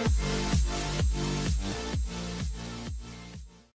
Bye.